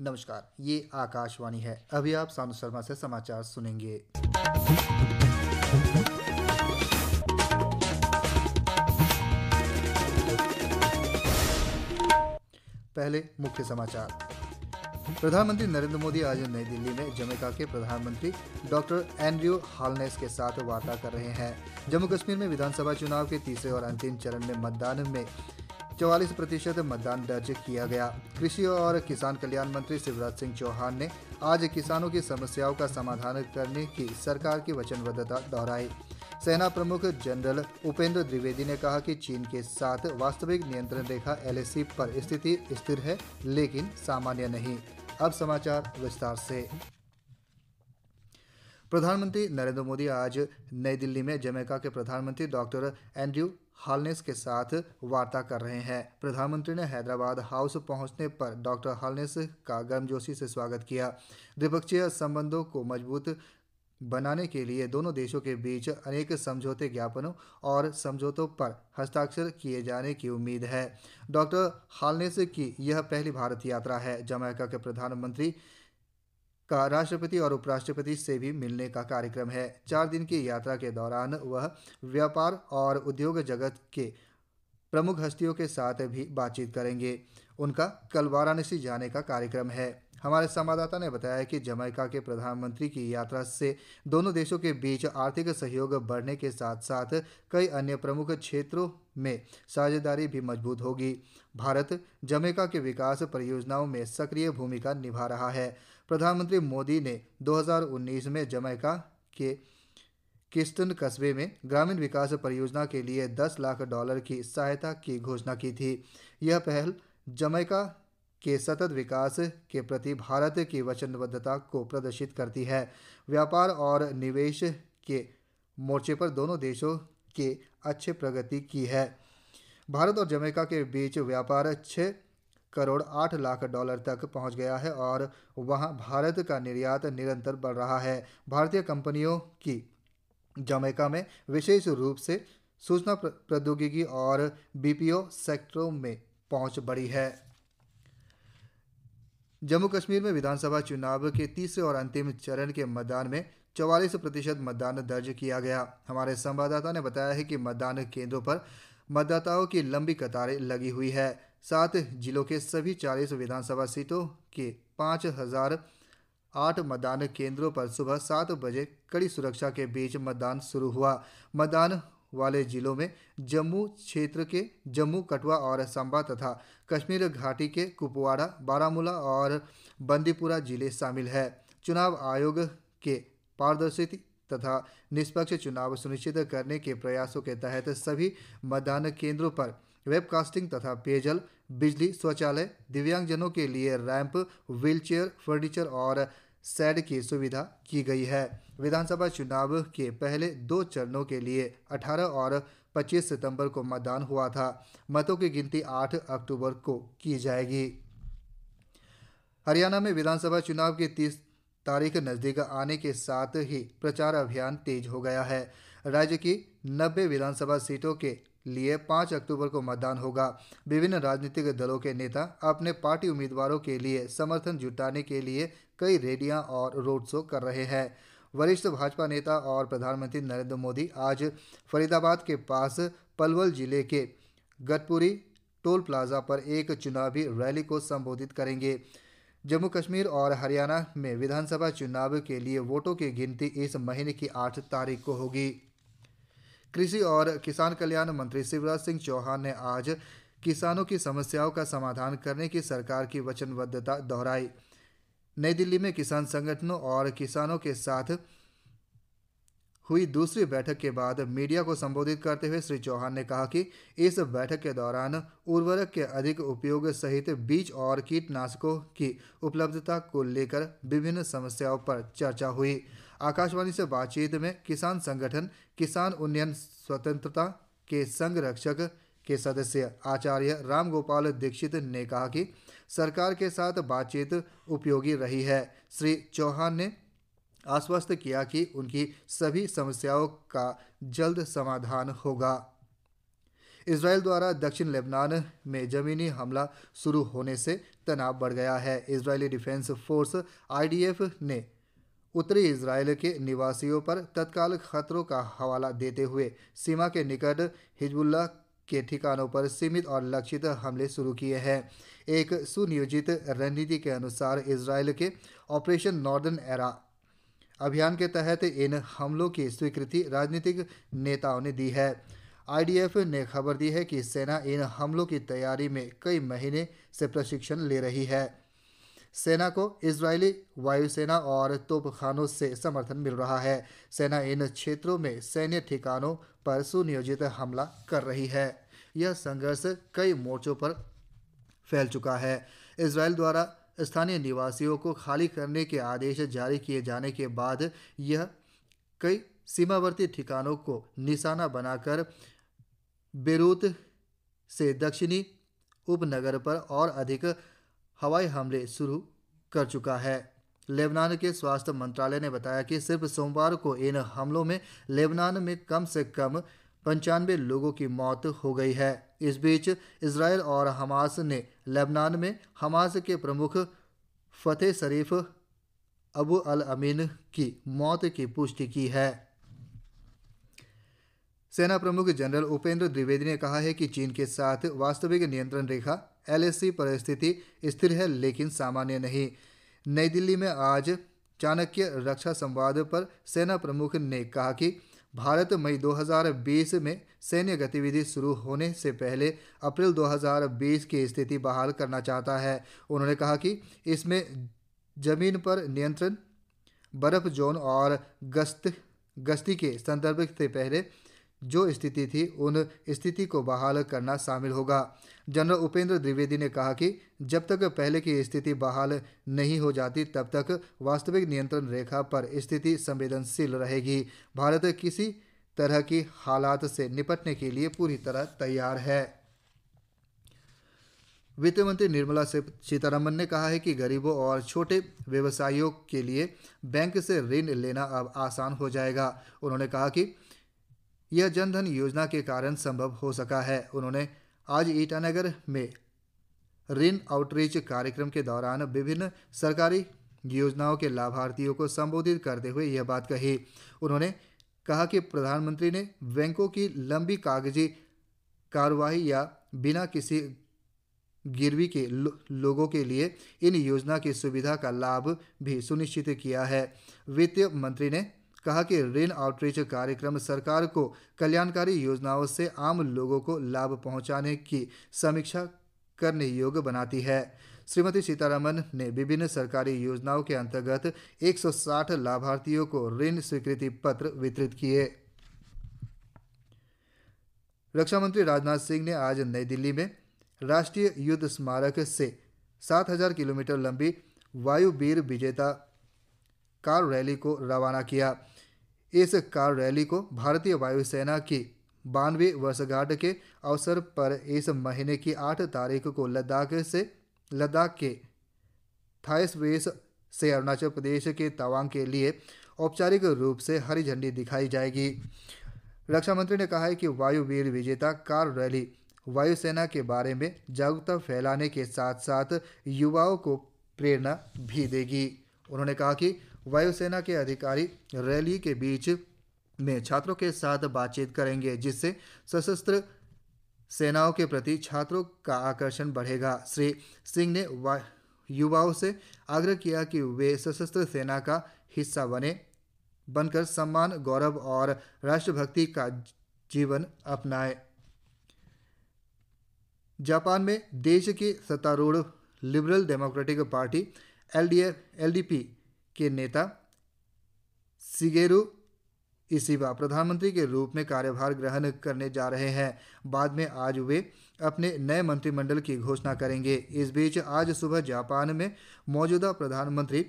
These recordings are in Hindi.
नमस्कार, ये आकाशवाणी है। अभी आप सानु शर्मा से समाचार सुनेंगे। पहले मुख्य समाचार। प्रधानमंत्री नरेंद्र मोदी आज नई दिल्ली में जमैका के प्रधानमंत्री डॉक्टर एंड्रयू हालनेस के साथ वार्ता कर रहे हैं। जम्मू कश्मीर में विधानसभा चुनाव के तीसरे और अंतिम चरण में मतदान में चौवालीस प्रतिशत मतदान दर्ज किया गया। कृषि और किसान कल्याण मंत्री शिवराज सिंह चौहान ने आज किसानों की समस्याओं का समाधान करने की सरकार की वचनबद्धता दोहराई। सेना प्रमुख जनरल उपेंद्र द्विवेदी ने कहा कि चीन के साथ वास्तविक नियंत्रण रेखा एलएसी पर स्थिति स्थिर है, लेकिन सामान्य नहीं। अब समाचार विस्तार से। प्रधानमंत्री नरेंद्र मोदी आज नई दिल्ली में जमैका के प्रधानमंत्री डॉक्टर एंड्रयू हालनेस के साथ वार्ता कर रहे हैं। प्रधानमंत्री ने हैदराबाद हाउस पहुँचने पर डॉक्टर हालनेस का गर्मजोशी से स्वागत किया। द्विपक्षीय संबंधों को मज़बूत बनाने के लिए दोनों देशों के बीच अनेक समझौते ज्ञापनों और समझौतों पर हस्ताक्षर किए जाने की उम्मीद है। डॉक्टर हालनेस की यह पहली भारत यात्रा है। जमैका के प्रधानमंत्री का राष्ट्रपति और उपराष्ट्रपति से भी मिलने का कार्यक्रम है। चार दिन की यात्रा के दौरान वह व्यापार और उद्योग जगत के प्रमुख हस्तियों के साथ भी बातचीत करेंगे। उनका कल वाराणसी जाने का कार्यक्रम है। हमारे संवाददाता ने बताया कि जमैका के प्रधानमंत्री की यात्रा से दोनों देशों के बीच आर्थिक सहयोग बढ़ने के साथ साथ कई अन्य प्रमुख क्षेत्रों में साझेदारी भी मज़बूत होगी। भारत जमैका के विकास परियोजनाओं में सक्रिय भूमिका निभा रहा है। प्रधानमंत्री मोदी ने 2019 में जमैका के किस्टन कस्बे में ग्रामीण विकास परियोजना के लिए 10 लाख डॉलर की सहायता की घोषणा की थी। यह पहल जमैका के सतत विकास के प्रति भारत की वचनबद्धता को प्रदर्शित करती है। व्यापार और निवेश के मोर्चे पर दोनों देशों के अच्छे प्रगति की है। भारत और जमैका के बीच व्यापार छः करोड़ आठ लाख डॉलर तक पहुँच गया है और वहाँ भारत का निर्यात निरंतर बढ़ रहा है। भारतीय कंपनियों की जमैका में विशेष रूप से सूचना प्रौद्योगिकी और बीपीओ सेक्टरों में पहुँच बढ़ी है। जम्मू कश्मीर में विधानसभा चुनाव के तीसरे और अंतिम चरण के मतदान में चौवालीस प्रतिशत मतदान दर्ज किया गया। हमारे संवाददाता ने बताया है कि मतदान केंद्रों पर मतदाताओं की लंबी कतारें लगी हुई है। सात जिलों के सभी चालीस विधानसभा सीटों के पाँच हज़ार आठ मतदान केंद्रों पर सुबह सात बजे कड़ी सुरक्षा के बीच मतदान शुरू हुआ। मतदान वाले जिलों में जम्मू क्षेत्र के जम्मू कटवा और सांबा तथा कश्मीर घाटी के कुपवाड़ा, बारामूला और बंदीपुरा ज़िले शामिल हैं। चुनाव आयोग के पारदर्शी तथा निष्पक्ष चुनाव सुनिश्चित करने के प्रयासों के तहत सभी मतदान केंद्रों पर वेबकास्टिंग तथा पेयजल, बिजली शौचालय दिव्यांगजनों के लिए रैंप, व्हीलचेयर, फर्नीचर और सैड की सुविधा की गई है। विधानसभा चुनाव के पहले दो चरणों के लिए 18 और 25 सितंबर को मतदान हुआ था। मतों की गिनती 8 अक्टूबर को की जाएगी। हरियाणा में विधानसभा चुनाव की तीस तारीख नज़दीक आने के साथ ही प्रचार अभियान तेज हो गया है। राज्य की नब्बे विधानसभा सीटों के लिए 5 अक्टूबर को मतदान होगा। विभिन्न राजनीतिक दलों के नेता अपने पार्टी उम्मीदवारों के लिए समर्थन जुटाने के लिए कई रैलियाँ और रोड शो कर रहे हैं। वरिष्ठ भाजपा नेता और प्रधानमंत्री नरेंद्र मोदी आज फरीदाबाद के पास पलवल ज़िले के गतपुरी टोल प्लाजा पर एक चुनावी रैली को संबोधित करेंगे। जम्मू कश्मीर और हरियाणा में विधानसभा चुनाव के लिए वोटों की गिनती इस महीने की आठ तारीख को होगी। कृषि और किसान कल्याण मंत्री शिवराज सिंह चौहान ने आज किसानों की समस्याओं का समाधान करने की सरकार की वचनबद्धता दोहराई। नई दिल्ली में किसान संगठनों और किसानों के साथ हुई दूसरी बैठक के बाद मीडिया को संबोधित करते हुए श्री चौहान ने कहा कि इस बैठक के दौरान उर्वरक के अधिक उपयोग सहित बीज और कीटनाशकों की उपलब्धता को लेकर विभिन्न समस्याओं पर चर्चा हुई। आकाशवाणी से बातचीत में किसान संगठन, किसान उन्नयन स्वतंत्रता के संघ रक्षक के सदस्य आचार्य रामगोपाल दीक्षित ने कहा कि सरकार के साथ बातचीत उपयोगी रही है। श्री चौहान ने आश्वस्त किया कि उनकी सभी समस्याओं का जल्द समाधान होगा। इसराइल द्वारा दक्षिण लेबनान में जमीनी हमला शुरू होने से तनाव बढ़ गया है। इसराइली डिफेंस फोर्स आईडीएफ ने उत्तरी इसराइल के निवासियों पर तत्काल खतरों का हवाला देते हुए सीमा के निकट हिजबुल्ला के ठिकानों पर सीमित और लक्षित हमले शुरू किए हैं। एक सुनियोजित रणनीति के अनुसार इसराइल के ऑपरेशन नॉर्दर्न एरा अभियान के तहत इन हमलों की स्वीकृति राजनीतिक नेताओं ने दी है। आईडीएफ ने खबर दी है कि सेना इन हमलों की तैयारी में कई महीने से प्रशिक्षण ले रही है। सेना को इजरायली वायुसेना और तोपखानों से समर्थन मिल रहा है। सेना इन क्षेत्रों में सैन्य ठिकानों पर सुनियोजित हमला कर रही है। यह संघर्ष कई मोर्चों पर फैल चुका है। इसराइल द्वारा स्थानीय निवासियों को खाली करने के आदेश जारी किए जाने के बाद यह कई सीमावर्ती ठिकानों को निशाना बनाकर बेरूत से दक्षिणी उपनगर पर और अधिक हवाई हमले शुरू कर चुका है। लेबनान के स्वास्थ्य मंत्रालय ने बताया कि सिर्फ़ सोमवार को इन हमलों में लेबनान में कम से कम पंचानवे लोगों की मौत हो गई है। इस बीच इसराइल और हमास ने लेबनान में हमास के प्रमुख फतेह शरीफ अबू अल अमीन की मौत की पुष्टि की है। सेना प्रमुख जनरल उपेंद्र द्विवेदी ने कहा है कि चीन के साथ वास्तविक नियंत्रण रेखा एलएसी परिस्थिति स्थिर है, लेकिन सामान्य नहीं। नई दिल्ली में आज चाणक्य रक्षा संवाद पर सेना प्रमुख ने कहा कि भारत मई 2020 में सैन्य गतिविधि शुरू होने से पहले अप्रैल 2020 की स्थिति बहाल करना चाहता है। उन्होंने कहा कि इसमें ज़मीन पर नियंत्रण, बर्फ़ जोन और गश्त, गश्ती के संदर्भ से पहले जो स्थिति थी, उन स्थिति को बहाल करना शामिल होगा। जनरल उपेंद्र द्विवेदी ने कहा कि जब तक पहले की स्थिति बहाल नहीं हो जाती, तब तक वास्तविक नियंत्रण रेखा पर स्थिति संवेदनशील रहेगी। भारत किसी तरह की हालात से निपटने के लिए पूरी तरह तैयार है। वित्त मंत्री निर्मला सीतारमन ने कहा है कि गरीबों और छोटे व्यवसायियों के लिए बैंक से ऋण लेना अब आसान हो जाएगा। उन्होंने कहा कि यह जनधन योजना के कारण संभव हो सका है उन्होंने आज ईटानगर में ऋण आउटरीच कार्यक्रम के दौरान विभिन्न सरकारी योजनाओं के लाभार्थियों को संबोधित करते हुए यह बात कही। उन्होंने कहा कि प्रधानमंत्री ने बैंकों की लंबी कागज़ी कार्रवाई या बिना किसी गिरवी के लो, लोगों के लिए इन योजना की सुविधा का लाभ भी सुनिश्चित किया है। वित्त मंत्री ने कहा कि ऋण आउटरीच कार्यक्रम सरकार को कल्याणकारी योजनाओं से आम लोगों को लाभ पहुँचाने की समीक्षा करने योग्य बनाती है। श्रीमती सीतारामन ने विभिन्न सरकारी योजनाओं के अंतर्गत 160 लाभार्थियों को ऋण स्वीकृति पत्र वितरित किए। रक्षा मंत्री राजनाथ सिंह ने आज नई दिल्ली में राष्ट्रीय युद्ध स्मारक से 7000 किलोमीटर लंबी वायुवीर विजेता कार रैली को रवाना किया। इस कार रैली को भारतीय वायुसेना की बानवे वर्षगांठ के अवसर पर इस महीने की आठ तारीख को लद्दाख से, लद्दाख के थाइसवेस से अरुणाचल प्रदेश के तवांग के लिए औपचारिक रूप से हरी झंडी दिखाई जाएगी। रक्षा मंत्री ने कहा है कि वायुवीर विजेता कार रैली वायुसेना के बारे में जागरूकता फैलाने के साथ साथ युवाओं को प्रेरणा भी देगी। उन्होंने कहा कि वायुसेना के अधिकारी रैली के बीच में छात्रों के साथ बातचीत करेंगे, जिससे सशस्त्र सेनाओं के प्रति छात्रों का आकर्षण बढ़ेगा। श्री सिंह ने युवाओं से आग्रह किया कि वे सशस्त्र सेना का हिस्सा बने, बनकर सम्मान, गौरव और राष्ट्रभक्ति का जीवन अपनाएँ। जापान में देश की सत्तारूढ़ लिबरल डेमोक्रेटिक पार्टी एलडीपी के नेता सिगेरु इसीबा प्रधानमंत्री के रूप में कार्यभार ग्रहण करने जा रहे हैं। बाद में आज वे अपने नए मंत्रिमंडल की घोषणा करेंगे। इस बीच आज सुबह जापान में मौजूदा प्रधानमंत्री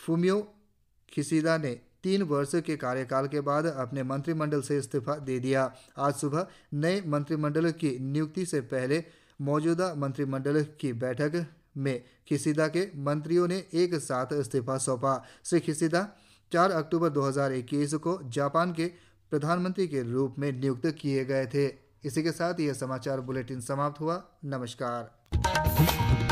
फुमियो खिसिदा ने तीन वर्ष के कार्यकाल के बाद अपने मंत्रिमंडल से इस्तीफा दे दिया। आज सुबह नए मंत्रिमंडल की नियुक्ति से पहले मौजूदा मंत्रिमंडल की बैठक में खिसिदा के मंत्रियों ने एक साथ इस्तीफा सौंपा। श्री खिसिदा चार अक्टूबर 2021 को जापान के प्रधानमंत्री के रूप में नियुक्त किए गए थे। इसी के साथ यह समाचार बुलेटिन समाप्त हुआ। नमस्कार।